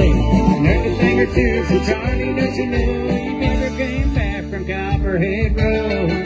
Lee. Another thing or two, so Charlie, don't you know, you never came back from Copperhead Road.